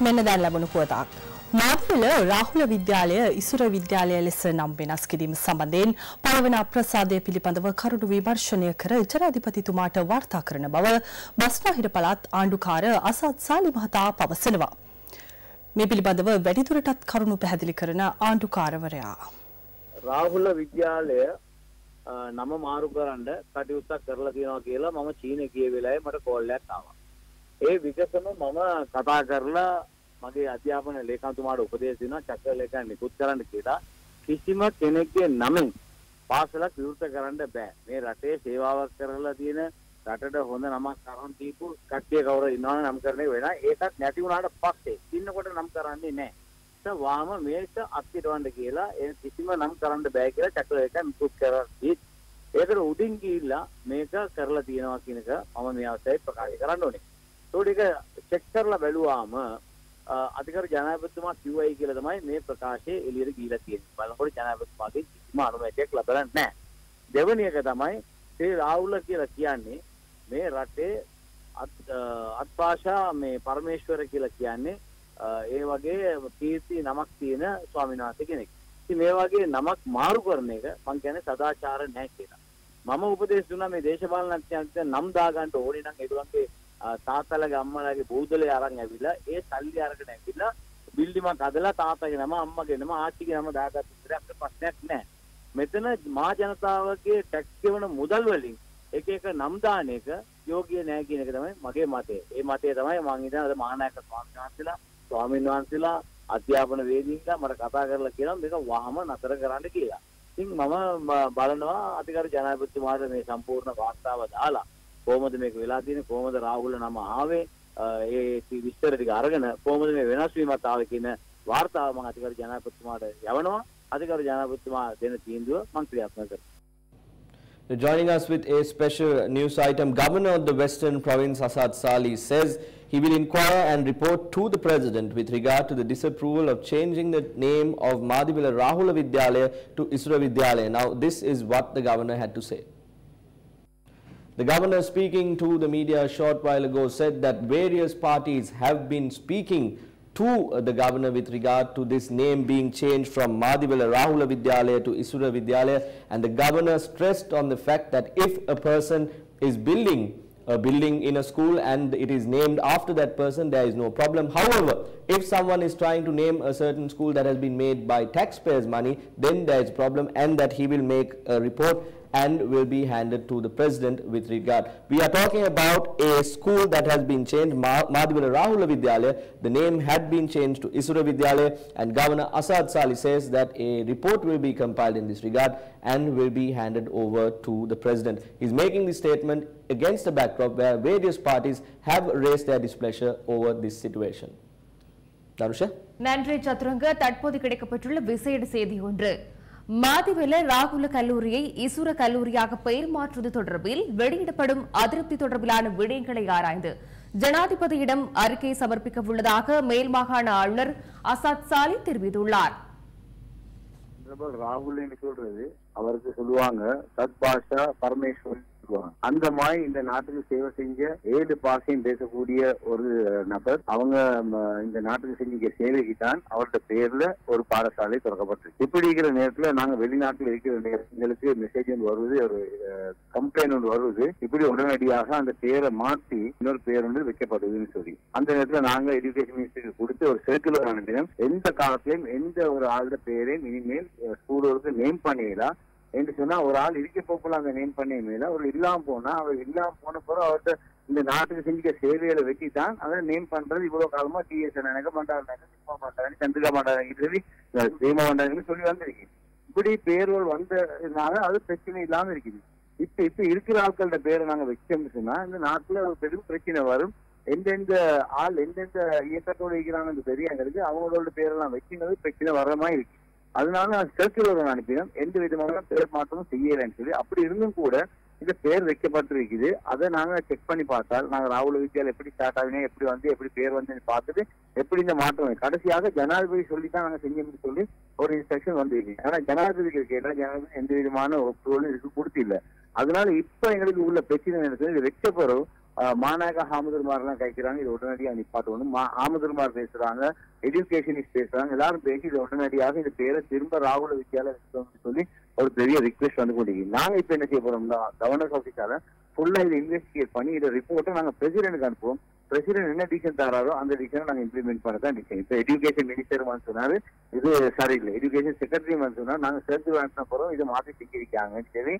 මෙන්න දැන් ලැබුණු පුවතක්. මාතල රාහුල විද්‍යාලය ඉසුර විද්‍යාලය ලෙස නම් වෙනස් කිරීම සම්බන්ධයෙන් පළවන අප්‍රසාදය පිළිබඳව කරුණු විමර්ශනය කර ජනාධිපතිතුමාට වාර්තා කරන බව බස්නාහිර පළාත් ආණ්ඩුකාර අසත් සාලි මහතා පවසනවා. මේ පිළිබඳව වැඩිදුරටත් කරුණු පැහැදිලි කරන ආණ්ඩුකාරවරයා. රාහුල විද්‍යාලය අ, නම මාරු කරන්න කටයුත්තක් කරලා තියෙනවා කියලා මම චීනය ගිය වෙලාවේ මට කෝල් එකක් ආවා. ඒ විගසම මම කතා කරලා මගේ අධ්‍යාපන ලේකම්තුමාට උපදේශ දෙනවා චක්‍ර ලේඛන නිකුත් කරන්න කියලා කිසිම කෙනෙක්ගේ නමින් පාසලක් විවෘත කරන්න බෑ. මේ රටේ සේවාවක් කරලා තියෙන රටට හොඳ නමක් අරන් දීපු කට්ටිය කවුරු ඉන්නවනම් නම් කරන එක වෙනා ඒකත් නැති වුණාට පස්සේ ඉන්නකොට නම් කරන්නේ නැහැ. ඒක වාම මේක අත්විඳවන්න කියලා ඒ කිසිම නම් කරන්න බෑ කියලා චක්‍ර එක නිකුත් කරද්දී ඒකට උඩින් ගිහිල්ලා මේක කරලා තියෙනවා කියන එක මම මේ අවස්ථාවේ ප්‍රකාශ කරන්න ඕනේ. ඒකට ඒක චෙක් කරලා බැලුවාම අ, අධිකාර ජනාධිපතිතුමා කිව්වයි කියලා තමයි මේ ප්‍රකාශය එළියට ගිහිලා තියෙන්නේ. බලනකොට ජනාධිපතිතුමාගේ කිසිම අනුමැතියක් ලැබලා නැහැ. දෙවෙනි එක තමයි ශ්‍රී රාහුල කියලා කියන්නේ මේ රටේ අත් අ, අත්පාෂා මේ පරමේශ්වර කියලා කියන්නේ අ, ඒ වගේ කීර්ති නමක් තියෙන ස්වාමීන් වහන්සේ කෙනෙක්. ඉතින් මේ වගේ නමක් මාරු කරන එක මම කියන්නේ සදාචාර නැහැ කියලා. මම උපදේශ දුන්නා මේ දේශපාලනඥයන්ට නම් දාගන්න ඕනේ නම් ඒගොල්ලන්ගේ අ, තාත්තලාගේ අම්මලාගේ බෝදලේ අරන් ඇවිල්ලා ඒ සල්ලි අරගෙන ඇවිල්ලා බිල්ඩිමක් හදලා තාත්තගේ නම අම්මගේ නම ආච්චිගේ නම දාගත්ත විතරක් ප්‍රශ්නයක් නැහැ. මෙතන මහා ජනතාවගේ ටැක්ස් ගෙවන මුදල් වලින් එක එක නම් දාන එක යෝග්‍ය නෑ කියන එක තමයි මගේ මතය. ඒ මතය තමයි මම හිතන අද මහානායක ස්වාමීන් වහන්සේලා ස්වාමීන් වහන්සේලා අධ්‍යාපන වේදිකා මට කතා කරලා කියනවා මේක වහම නතර කරන්න කියලා. ඉතින් මම ම- බලනවා අධිකාරී ජනාධිපතිතුමාට මේ සම්පූර්ණ වාර්තාව දාලා කොහොමද මේක වෙලා තියෙන්නේ කොහොමද රාහුල නම ආවේ අ, ඒ ති- විස්තර ටික අරගෙන කොහොමද මේ වෙනස් වීමත් ආවේ කියන වාර්තාව මම අධිකාරී ජනාධිපතිතුමාට යවනවා. අධිකාරී ජනාධිපතිතුමා දෙන තීන්දුව මම ක්‍රියාත්මක කරනවා. Joining us with a special news item, Governor of the Western Province Asad Sali says he will inquire and report to the President with regard to the disapproval of changing the name of Madhivila Rahula Vidyalaya to Isra Vidyalaya. Now, this is what the Governor had to say. The governor speaking to the media a short while ago said that various parties have been speaking to uh, the governor with regard to this name being changed from Madhivila Rahula Vidyalaya to Isura Vidyalaya and the governor stressed on the fact that if a person is building a building in a school and it is named after that person, there is no problem. However, if someone is trying to name a certain school that has been made by taxpayers' money, then there is a problem and that he will make a report and will be handed to the president with regard. We are talking about a school that has been changed, Ma- Madhivila Rahula Vidyalaya. The name had been changed to Isura Vidyalaya and Governor Asad Sali says that a report will be compiled in this regard and will be handed over to the president. He's making this statement against the backdrop where various parties have raised their displeasure over this situation. Darusha? நன்றி சதுரங்க தற்போது கிடைக்கப்பட்டுள்ள விசேட செய்தி ஒன்று மாதிவெல ராகுல கல்லூரியை இசுர கல்லூரியாக பெயர் மாற்றுவது தொடர்பில் வெளியிடப்படும் அதிருப்தி தொடர்பிலான விடயங்களை ஆராய்ந்து ஜனாதிபதியிடம் அறிக்கை சமர்ப்பிக்க உள்ளதாக மேல் மாகாண ஆளுநர் அசாத் சாலி தெரிவித்துள்ளார். ராகுல் என்று சொல்றது? அவருக்கு சொல்லுவாங்க சத் பாஷா பரமேஸ்வரன் சொல்லுவாங்க அந்த மாதிரி இந்த நாட்டுக்கு சேவை செஞ்ச ஏழு பாஷையும் பேசக்கூடிய ஒரு நபர் அவங்க இந்த நாட்டுக்கு செஞ்ச சேவைக்கு தான் அவரோட பேர்ல ஒரு பாடசாலை திறக்கப்பட்டிருக்கு இப்படி இருக்கிற நேரத்துல நாங்க வெளிநாட்டுல இருக்கிற நேரங்களுக்கு மெசேஜ் ஒன்று வருது ஒரு கம்ப்ளைண்ட் ஒன்று வருது. இப்படி உடனடியாக அந்த பேரை மாற்றி இன்னொரு பேர் ஒன்று வைக்கப்படுதுன்னு சொல்லி. அந்த நேரத்துல நாங்க எஜுகேஷன் மினிஸ்டருக்கு கொடுத்து ஒரு சர்க்குலர் அனுப்பினோம் எந்த காலத்திலும் எந்த ஒரு ஆளோட பேரையும் இனிமேல் ஸ்கூலுக்கு நேம் பண்ணிடலாம். என்று சொன்னா ஒரு ஆள் இருக்க போக்குள்ள அந்த நேம் பண்ணி மேல அவர் இல்லாம போனா அவர் இல்லாம போன பிறகு அவர்கிட்ட இந்த நாட்டுக்கு செஞ்சுக்க சேவைகளை வெட்டித்தான் தான் அதை நேம் பண்றது இவ்வளவு காலமா டிஎஸ் நினைக்க மாட்டாங்க சிம்மா மாட்டாங்க சந்திரிகா மாட்டாங்க சொல்லி சீமா மாட்டாங்கன்னு சொல்லி வந்திருக்கு இப்படி பேர்கள் வந்ததுனால அது பிரச்சனை இல்லாம இருக்குது. இப்ப இப்ப இருக்கிற ஆட்களோட பேரை நாங்க வச்சோம்னு சொன்னா இந்த நாட்டுல ஒரு பெரும் பிரச்சனை வரும். எந்தெந்த ஆள் எந்தெந்த இயக்கத்தோட இருக்கிறாங்கன்னு தெரியும் அவங்களோட பேரெல்லாம் வைக்கிறது பிரச்சனை வர்ற மாதிரி இருக்கு. அதனால நான் சர்க்குலர் அனுப்பினோம் எந்த விதமான பேர் மாற்றமும் செய்யலைன்னு சொல்லி அப்படி இருந்தும் கூட இந்த பேர் வைக்கப்பட்டிருக்குது. அதை நாங்க செக் பண்ணி பார்த்தால் நாங்க ராகுல் வித்யால் எப்படி ஸ்டார்ட் ஆகினே எப்படி வந்து எப்படி பேர் வந்து பார்த்துட்டு எப்படி இந்த மாற்றம் கடைசியாக ஜனாதிபதி சொல்லி தான் நாங்க செஞ்சோம்னு சொல்லி ஒரு இன்ஸ்ட்ரக்ஷன் வந்திருக்கு. ஆனா ஜனாதிபதிக்கு கேட்டால் ஜனாதிபதி எந்த விதமான ஒப்புதலும் இதுக்கு கொடுத்தில்ல அதனால இப்ப எங்களுக்கு உள்ள பிரச்சனை என்ன இது பிறகு மாநாக மாநாயக ஹாமதுர்மாரெல்லாம் கைக்கிறாங்க இது உடனடியாக நிப்பாட்டணும். மா ஹாமதுர்மார் பேசுறாங்க எஜுகேஷனிஸ்ட் பேசுறாங்க எல்லாரும் பேசி இது உடனடியாக இந்த பேரை திரும்ப ராகுல வித்யாலயம் சொல்லி ஒரு பெரிய ரிக்வெஸ்ட் வந்து கொண்டிருக்கீங்க நாங்க இப்ப என்ன செய்ய போறோம்னா கவர்னர் ஆஃபீஸால ஃபுல்லா இதை இன்வெஸ்டிகேட் பண்ணி இதை ரிப்போர்ட்டை நாங்க பிரசிடென்ட்க்கு அனுப்புவோம். பிரசிடென்ட் என்ன டிசிஷன் தராரோ அந்த டிசிஷனை நாங்க இம்ப்ளிமெண்ட் பண்ண தான் டிசிஷன் இப்போ எஜுகேஷன் மினிஸ்டர் வந்து சொன்னாரு இது சரியில்லை எஜுகேஷன் செக்ரட்டரி வந்து சொன்னா நாங்க சேர்த்து வாங்கின போறோம் இதை மாத்தி சிக்கிருக்காங்கன்னு சொல்லி.